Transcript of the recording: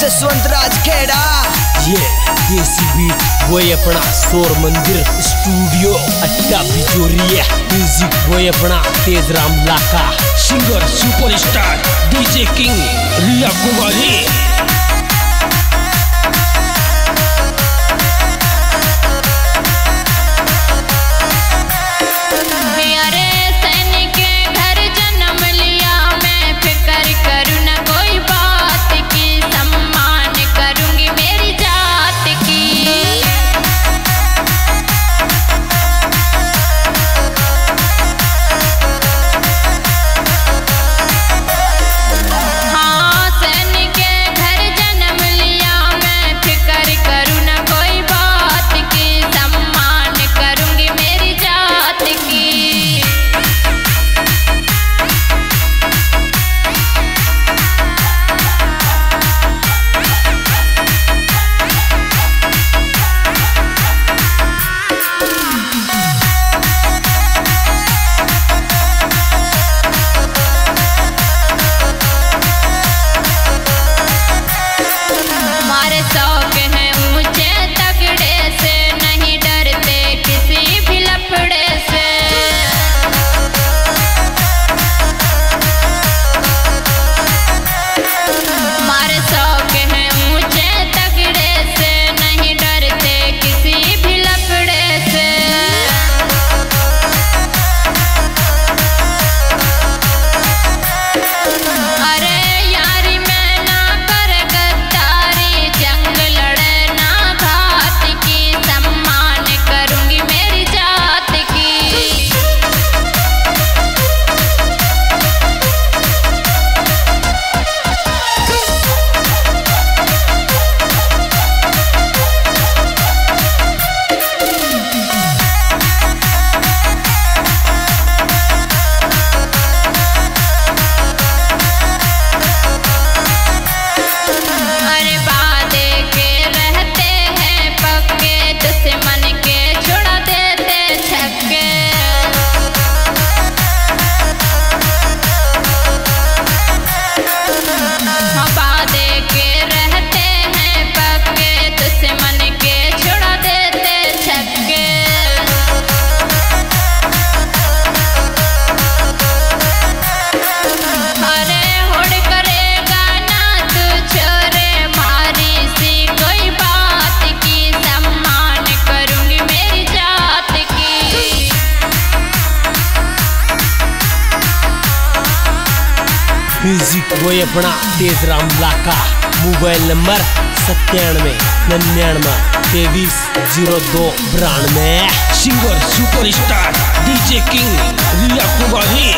जसवंत राज खेड़ा। ये देसी बीट वो अपना सोर मंदिर स्टूडियो अड्डा बिजोरिया म्यूज़िक वो अपना Tej Ram Laka. Singer, superstar, DJ king, Riya Kumari. Music boy अपना तेज राम लाका। मोबाइल नंबर सत्तानवे निन्यानवे तेईस ज़ीरो दो बानवे singer superstar DJ king Riya Kumari.